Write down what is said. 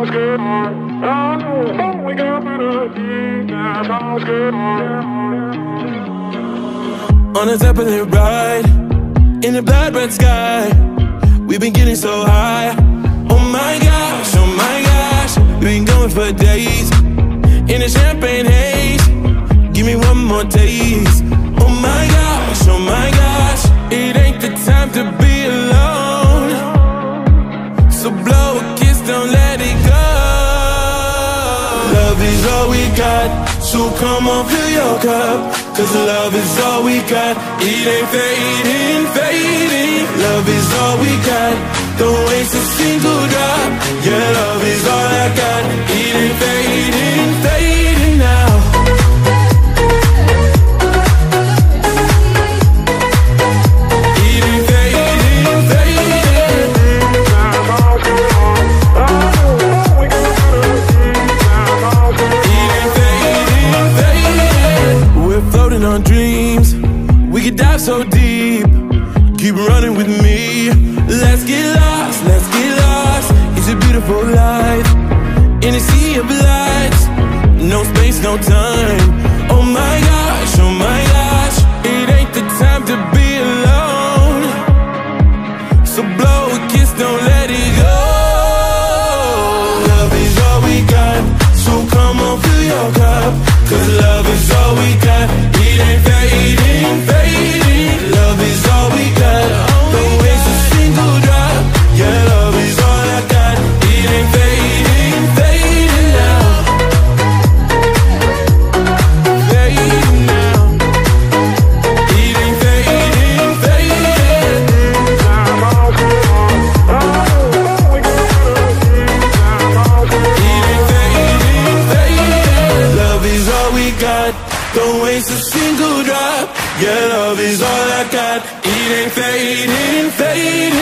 On the top of the ride, in the blood red sky, we've been getting so high. Oh my gosh, oh my gosh, we've been going for days in a champagne haze. Give me one more taste. Love is all we got, so come on, fill your cup. Cause love is all we got, it ain't fading, fading. Love is all we got, don't waste a single We're on dreams. We could dive so deep. Keep running with me. Let's get lost, let's get lost. It's a beautiful life. In a sea of lights. No space, no time. Don't waste a single drop. Your love is all I got. It ain't fading, fading.